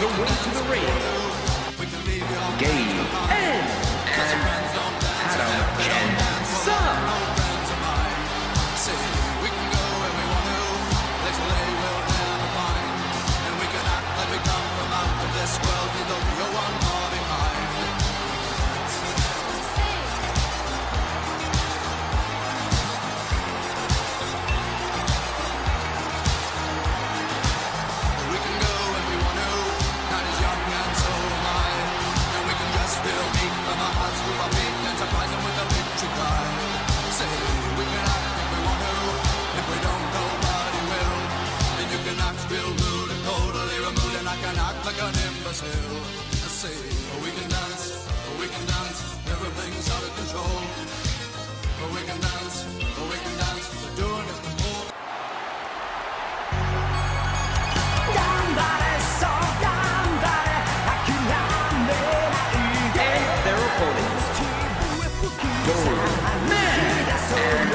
the way to the ring. Game. And and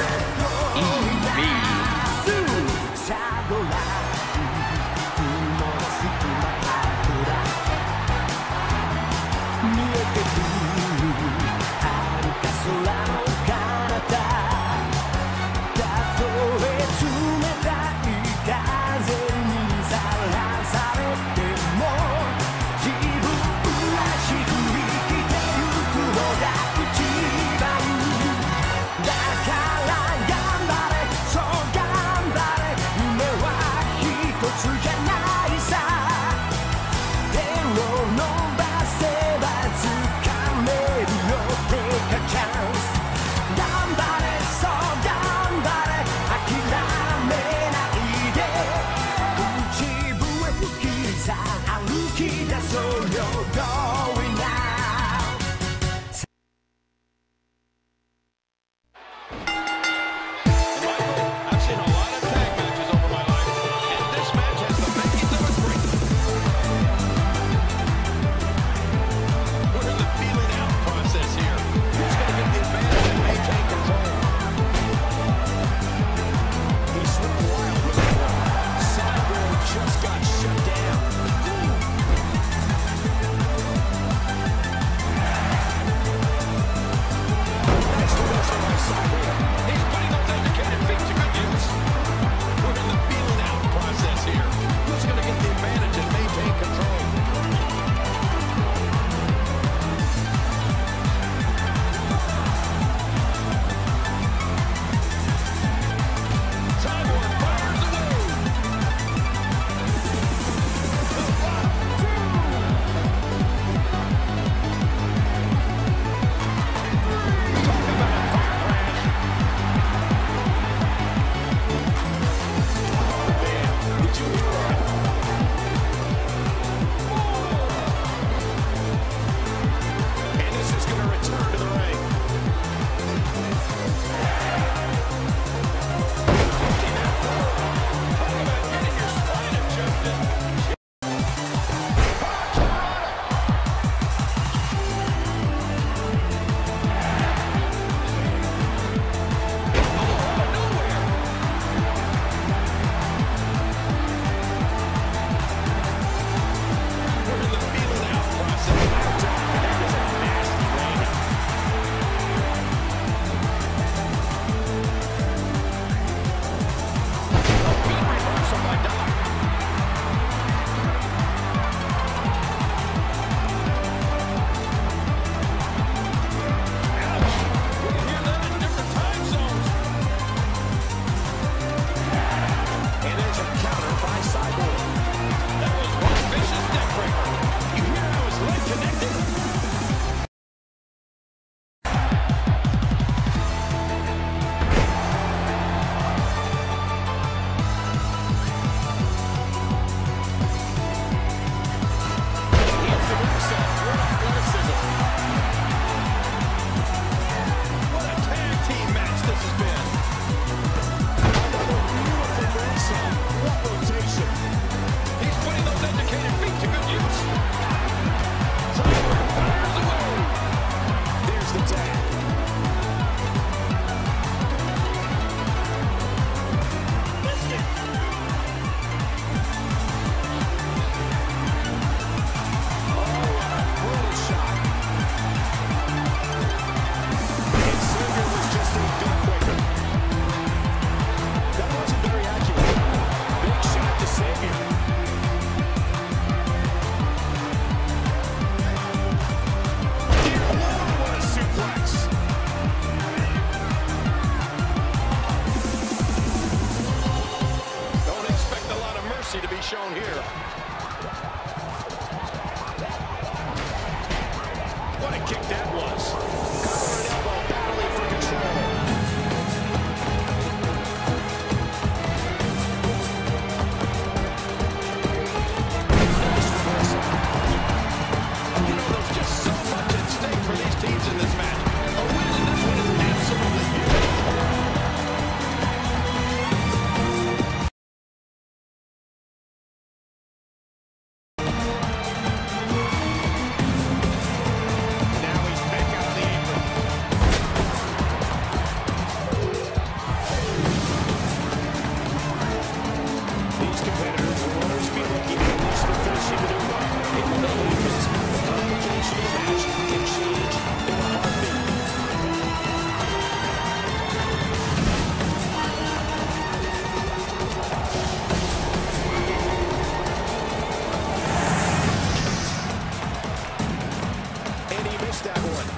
that one.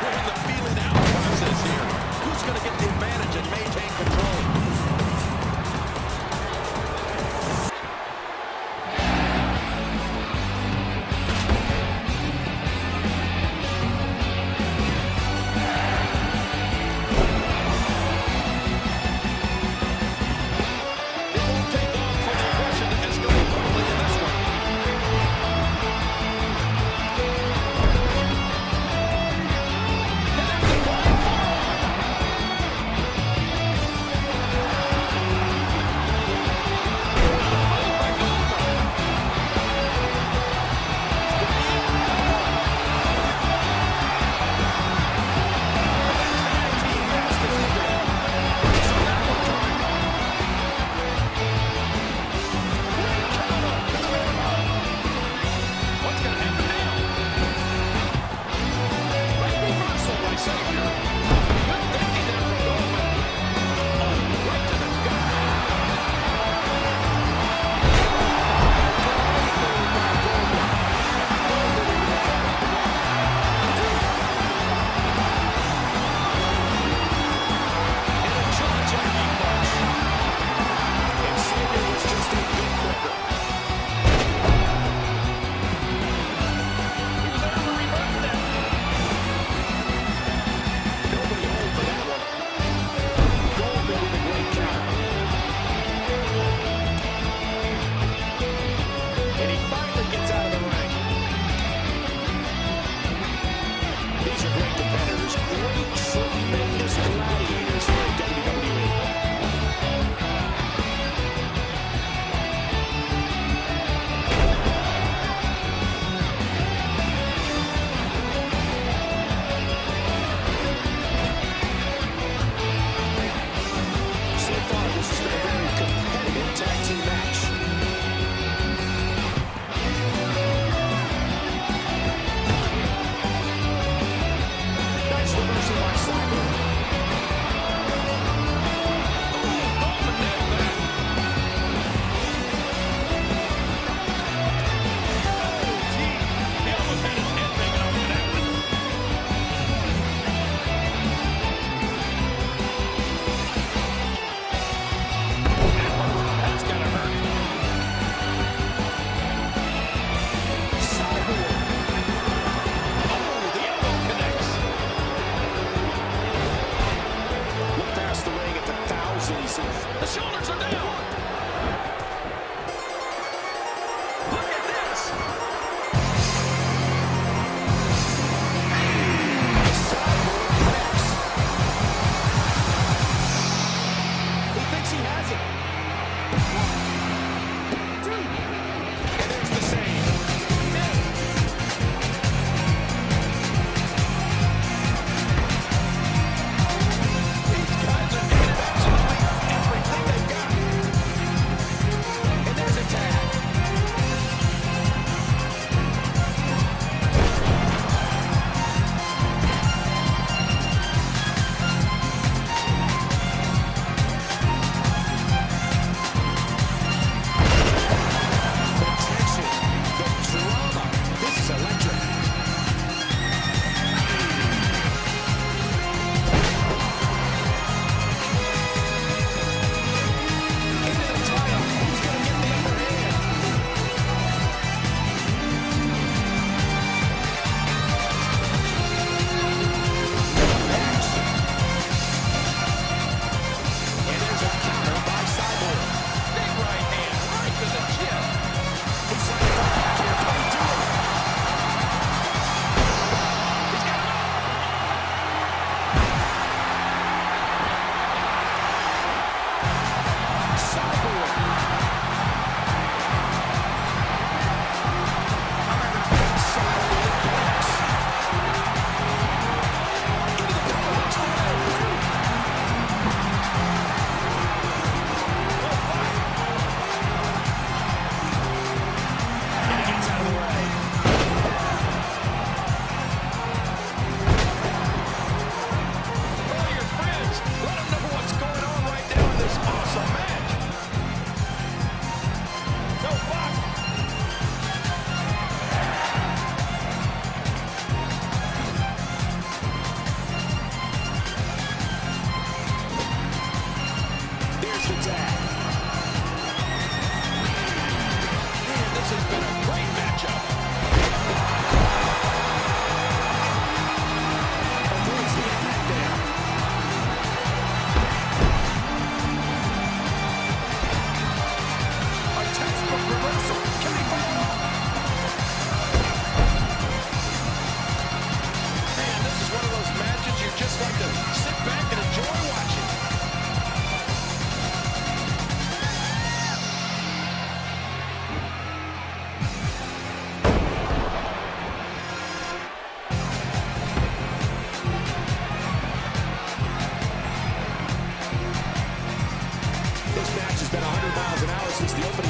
We're in the feeling out process here. Who's going to get the advantage and maintain control? Since the opening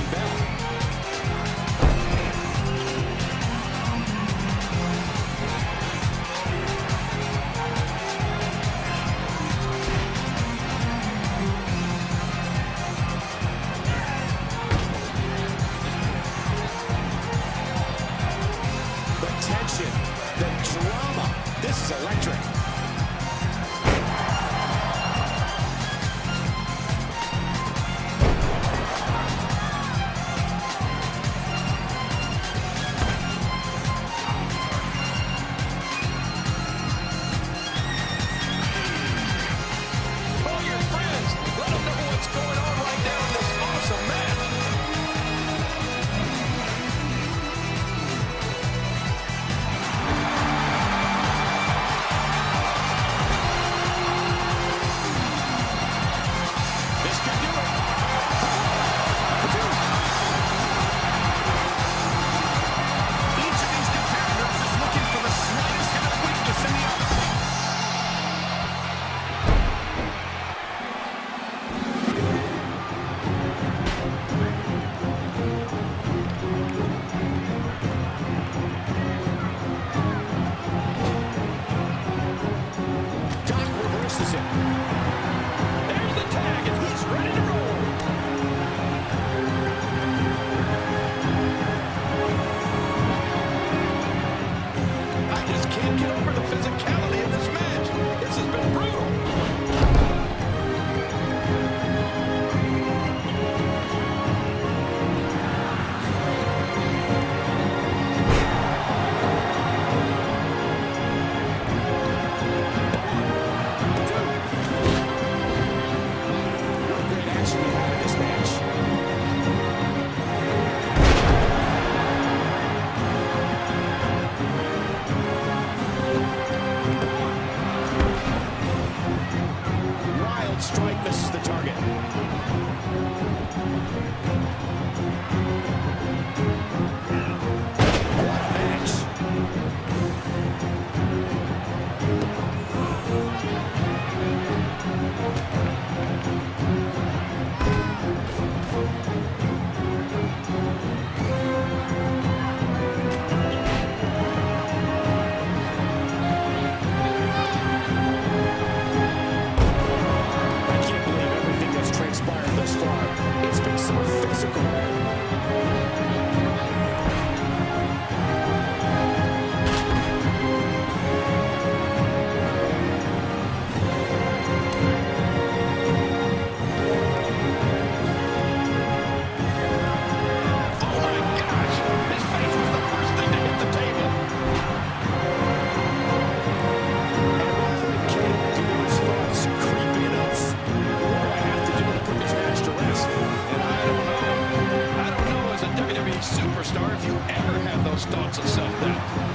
superstar if you ever had those thoughts of self-doubt.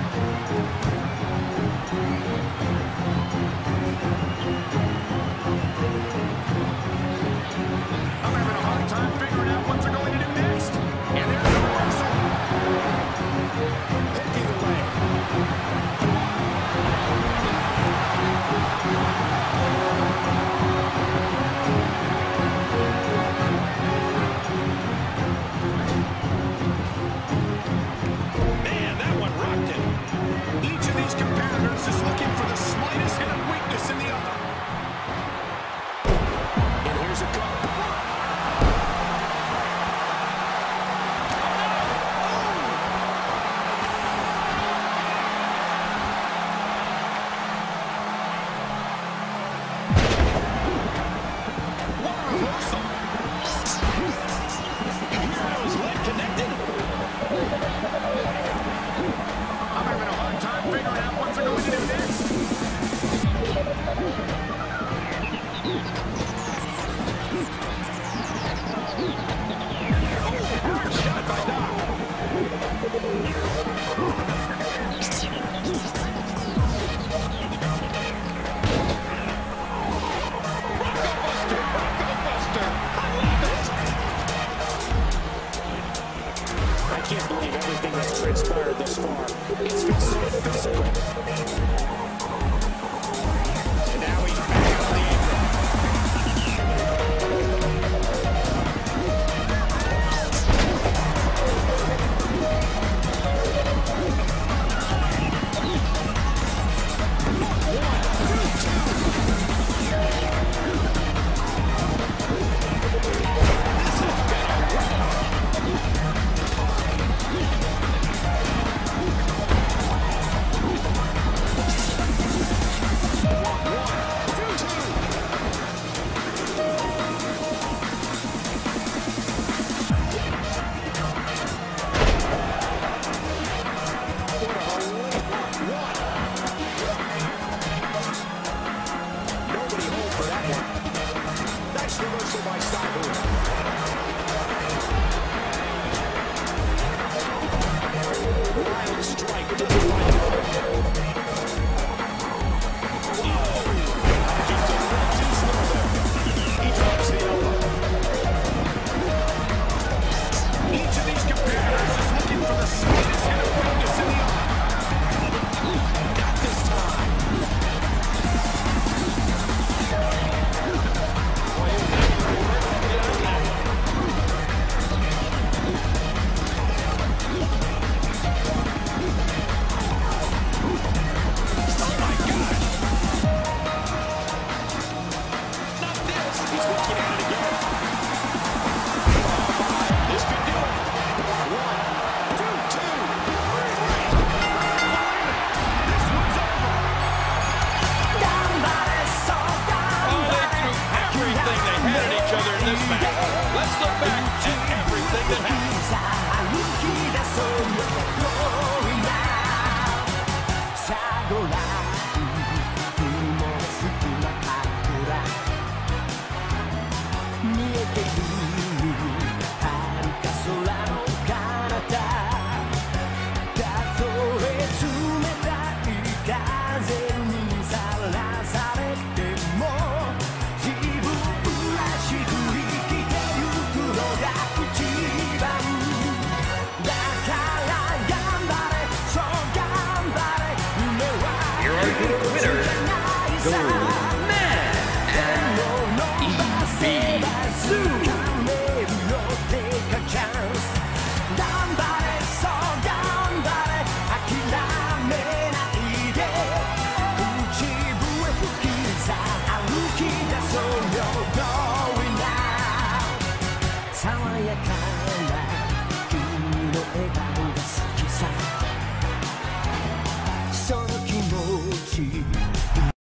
There's a couple.